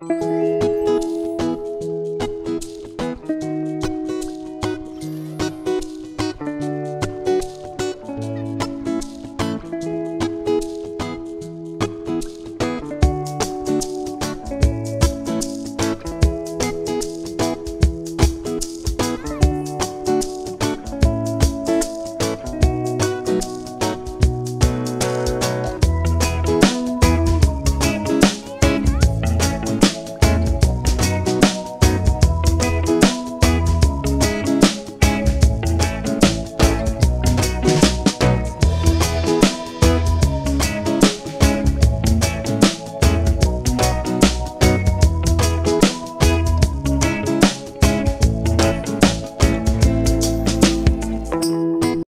Bye.